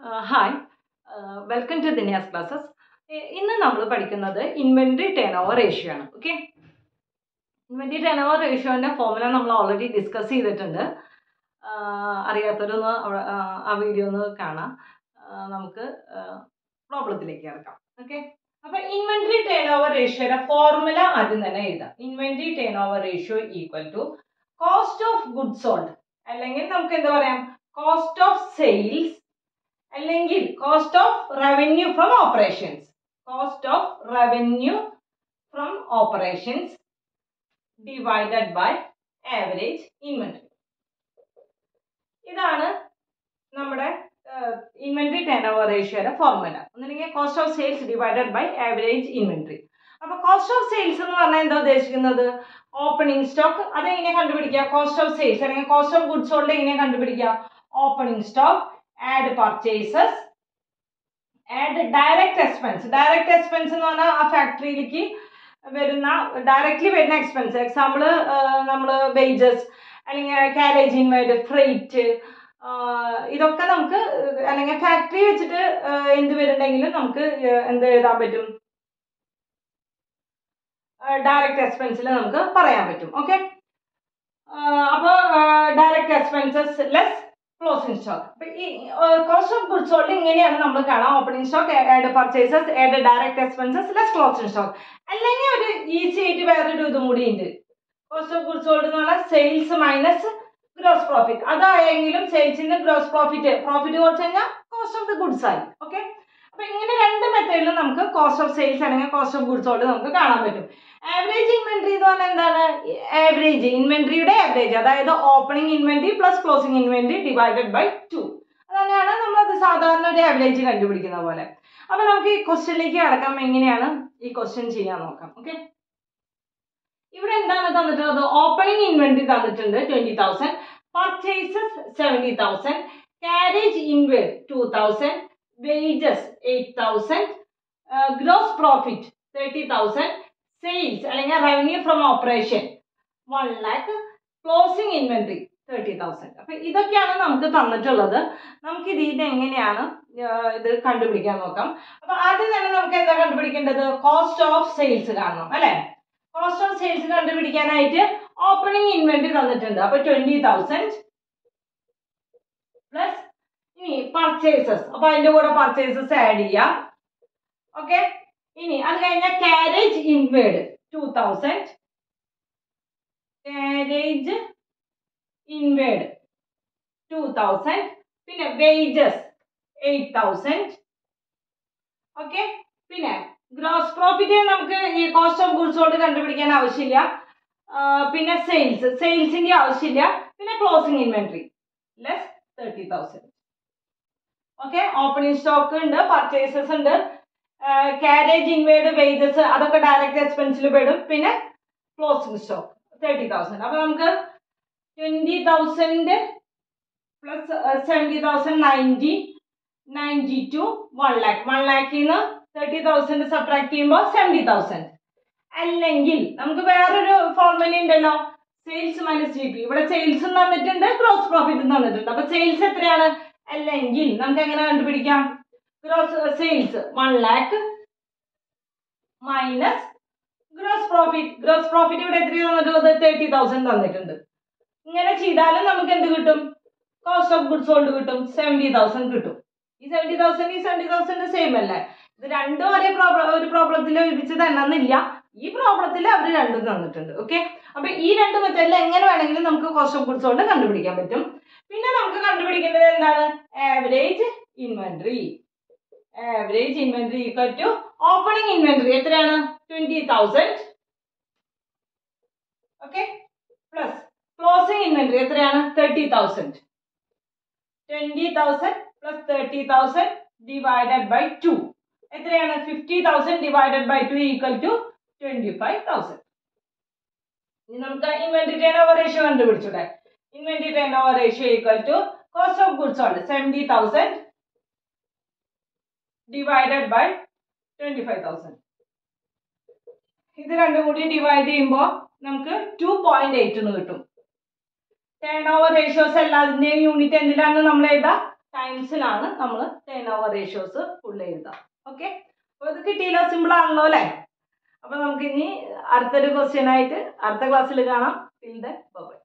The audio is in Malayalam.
Hi welcome to Diniya's classes ഇന്ന് നമ്മൾ പഠിക്കുന്നത് ഇൻവെൻട്രി ടേൺ ഓവർ റേഷ്യോ ആണ് ഓക്കെ ഇൻവെൻട്രി ടേൺ ഓവർ റേഷ്യോന്റെ ഫോമുല നമ്മൾ ഓൾറെഡി ഡിസ്കസ് ചെയ്തിട്ടുണ്ട്. അറിയാത്തവരൊന്ന് ആ വീഡിയോ ഒന്ന് കാണാം. നമുക്ക് പ്രോബ്ലത്തിലേക്ക് ഇറക്കാം ഓക്കെ അപ്പൊ ഇൻവെന്ററി ടേൺ ഓവർ റേഷ്യോയുടെ ഫോർമുല ആദ്യം തന്നെ എഴുതാം. Inventory turnover ratio equal to cost of goods sold അല്ലെങ്കിൽ നമുക്ക് എന്താ പറയാം? കോസ്റ്റ് ഓഫ് സെയിൽസ് അല്ലെങ്കിൽ cost of revenue from operations cost of revenue from operations divided by average inventory ഇതാണ് നമ്മുടെ ഇൻവെന്ററി ടേൺ ഓവർ റേഷ്യോയുടെ ഫോർമുല ഒന്നില്ലെങ്കിൽ cost of sales divided by average inventory അപ്പൊ കോസ്റ്റ് ഓഫ് സെയിൽസ് എന്ന് പറഞ്ഞാൽ എന്താ ഉദ്ദേശിക്കുന്നത്? ഓപ്പണിംഗ് സ്റ്റോക്ക് അതെങ്ങനെ കണ്ടുപിടിക്കുക? കോസ്റ്റ് ഓഫ് സെയിൽസ് അല്ലെങ്കിൽ കോസ്റ്റ് ഓഫ് ഗുഡ്സ് ഹോൾഡ് എങ്ങനെ കണ്ടുപിടിക്കുക? Opening stock add purchases add direct expense direct expense എന്ന് പറഞ്ഞാൽ ആ ഫാക്ടറിയിലേക്ക് വരുന്ന ഡയറക്റ്റ്ലി വരുന്ന എക്സ്പെൻസ് എക്സാമ്പിൾ നമ്മൾ വേജസ് അല്ലെങ്കിൽ കാരേജ് ഇൻവൈഡ് ഫ്രൈറ്റ് ഇതൊക്കെ നമുക്ക് അല്ലെങ്കിൽ ഫാക്ടറി വെച്ചിട്ട് എന്ത് വരുന്നുണ്ടെങ്കിലും നമുക്ക് എന്ത് എഴുതാൻ പറ്റും? ഡയറക്റ്റ് എക്സ്പെൻസിൽ നമുക്ക് പറയാൻ പറ്റും. ഓക്കെ അപ്പോൾ direct expenses less closing stock അപ്പൊ ഈ കോസ്റ്റ് ഓഫ് ഗുഡ്സ് സോൾഡ് ഇങ്ങനെയാണ് നമ്മൾ കാണാം opening stock add purchases add direct expenses less closing stock അല്ലെങ്കിൽ ഒരു ഈസി ആയിട്ട് വേറൊരു ഇതും കൂടി ഉണ്ട്. കോസ്റ്റ് ഓഫ് ഗുഡ്സ് സോൾഡ് എന്ന് പറഞ്ഞാൽ സെയിൽസ് മൈനസ് ഗ്രോസ് പ്രോഫിറ്റ് അതായെങ്കിലും സെയിൽസിന്റെ ഗ്രോസ് പ്രോഫിറ്റ് പ്രോഫിറ്റ് കുറച്ച് കഴിഞ്ഞാൽ കോസ്റ്റ് ഓഫ് ദി ഗുഡ്സ് ആയി. ഓക്കെ അപ്പൊ ഇങ്ങനെ രണ്ട് മെത്തേഡിലും നമുക്ക് കോസ്റ്റ് ഓഫ് സെയിൽസ് അല്ലെങ്കിൽ കോസ്റ്റ് ഓഫ് ഗുഡ്സ് സോൾഡ് നമുക്ക് കാണാൻ പറ്റും. ആവറേജ് ഇൻവെന്ററി എന്ന് പറഞ്ഞാൽ എന്താണ്? ആവറേജ് ഇൻവെന്ററിയുടെ ആവറേജ് അതായത് opening inventory plus closing inventory divided by two അതന്നെയാണ് നമ്മളത് സാധാരണ ഒരു ആവറേജ് കണ്ടുപിടിക്കുന്ന പോലെ. അപ്പൊ നമുക്ക് ഈ ക്വസ്റ്റ്യനിലേക്ക് കടക്കാം. എങ്ങനെയാണ് ഈ ക്വസ്റ്റ്യൻ ചെയ്യാൻ നോക്കാം. ഓക്കെ ഇവിടെ എന്താണ് തന്നിട്ടുള്ളത്? ഓപ്പണിംഗ് ഇൻവെന്ററി തന്നിട്ടുണ്ട് twenty thousand purchases seventy thousand carriage inward two thousand wages eight thousand gross profit thirty thousand sales അല്ലെങ്കിൽ revenue from operation one lakh closing inventory thirty thousand അപ്പൊ ഇതൊക്കെയാണ് നമുക്ക് തന്നിട്ടുള്ളത്. നമുക്ക് ഇതിന് എങ്ങനെയാണ് ഇത് കണ്ടുപിടിക്കാൻ നോക്കാം. അപ്പൊ ആദ്യം തന്നെ നമുക്ക് എന്താ കണ്ടുപിടിക്കേണ്ടത്? കോസ്റ്റ് ഓഫ് സെയിൽസ് കാണണം അല്ലെ? കോസ്റ്റ് ഓഫ് സെയിൽസ് കണ്ടുപിടിക്കാനായിട്ട് ഓപ്പണിംഗ് ഇൻവെന്ററി തന്നിട്ടുണ്ട്. അപ്പൊ ട്വന്റി തൗസൻഡ് പ്ലസ് ഇനി പർച്ചേസസ് അപ്പൊ അതിന്റെ കൂടെ പർച്ചേസസ് ആഡ് ചെയ്യാം. ഓക്കെ ഇനി അത് കഴിഞ്ഞാൽ carriage inward two thousand carriage inward two thousand പിന്നെ വേജസ് എയ്റ്റ് തൗസൻഡ് ഓക്കെ പിന്നെ ഗ്രോസ് പ്രോഫിറ്റ് നമുക്ക് ഈ കോസ്റ്റ് ഓഫ് ഗുഡ്സ് കൊണ്ട് കണ്ടുപിടിക്കാൻ ആവശ്യമില്ല. പിന്നെ സെയിൽസ് സെയിൽസിന്റെ ആവശ്യമില്ല. പിന്നെ closing inventory less thirty thousand okay opening stock ഉണ്ട് പർച്ചേസസ് ഉണ്ട്. കാരേജ് ഇൻവേഡ് വേജസ് അതൊക്കെ ഡയറക്റ്റ് എക്സ്പെൻസിൽ പെടും. പിന്നെ ക്ലോസിംഗ് സ്റ്റോക്ക് തേർട്ടി തൗസൻഡ് അപ്പൊ നമുക്ക് twenty thousand plus seventy thousand ninety ninety two one lakh one ലാക്കിൽ നിന്ന് തേർട്ടി തൗസൻഡ് സബ്ട്രാക്ട് ചെയ്യുമ്പോൾ സെവന്റി തൗസൻഡ് അല്ലെങ്കിൽ നമുക്ക് വേറൊരു ഫോർമുല ഉണ്ടല്ലോ. സെയിൽസ് മൈനസ് ജി പി ഇവിടെ സെയിൽസും തന്നിട്ടുണ്ട് ഗ്രോസ് പ്രോഫിറ്റും തന്നിട്ടുണ്ട്. അപ്പൊ സെയിൽസ് എത്രയാണ്? അല്ലെങ്കിൽ നമുക്ക് എങ്ങനെ കണ്ടുപിടിക്കാം? Gross sales one lakh minus gross profit gross profit ഇവിടെ എത്രയാണ് തന്നിട്ടുള്ളത് തേർട്ടി തൗസൻഡ് തന്നിട്ടുണ്ട്. ഇങ്ങനെ ചെയ്താലും നമുക്ക് എന്ത് കിട്ടും? കോസ്റ്റ് ഓഫ് ഗുഡ്സ് സോൾഡ് കിട്ടും. സെവന്റി തൗസൻഡ് കിട്ടും. ഈ സെവന്റി തൗസൻഡ് ഈ സെവന്റി തൗസൻഡ് സെയിം അല്ലേ? ഇത് രണ്ടും ഒരേ പ്രോബ്ലം ഒരു പ്രോബ്ലത്തിൽ ഒരുമിച്ച് തന്നെന്നില്ല ഈ പ്രോബ്ലത്തിൽ അവർ രണ്ടും തന്നിട്ടുണ്ട്. ഓക്കെ അപ്പൊ ഈ രണ്ട് മെത്തേഡിൽ എങ്ങനെ വേണമെങ്കിലും നമുക്ക് കോസ്റ്റ് ഓഫ് ഗുഡ്സ് കൊണ്ട് കണ്ടുപിടിക്കാൻ പറ്റും. പിന്നെ നമുക്ക് കണ്ടുപിടിക്കേണ്ടത് എന്താണ്? Average inventory average inventory equal to opening inventory എത്രയാണ്? Twenty thousand okay plus closing inventory എത്രയാണ്? Thirty thousand twenty thousand plus thirty thousand divided by two എത്രയാണ്? Fifty thousand divided by two equal to twenty five thousand ഇനി നമുക്ക് inventory turnover ratio കണ്ടുപിടിച്ചൂടെ. Inventory turnover ratio equal to cost of goods sold seventy thousand divided by twenty five thousand ഇത് രണ്ടും കൂടി ഡിവൈഡ് ചെയ്യുമ്പോൾ നമുക്ക് ടു പോയിന്റ് എയ്റ്റ് എന്ന് കിട്ടും. ടേൺ ഓവർ റേഷ്യോസ് എല്ലാതിന്റെയും യൂണിറ്റ് എന്തിലാണ് നമ്മൾ എഴുതാം? ടൈംസിലാണ് നമ്മൾ ടേൺ ഓവർ റേഷ്യോസ് ഫുൾ എഴുതാം. ഓക്കെ അപ്പോൾ ഇത് കിട്ടിയില്ല സിമ്പിൾ ആണല്ലോ അല്ലേ? അപ്പോൾ നമുക്ക് ഇനി അടുത്തൊരു ക്വസ്റ്റ്യൻ ആയിട്ട് അടുത്ത ക്ലാസ്സിൽ കാണാം. Till the by